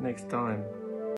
next time.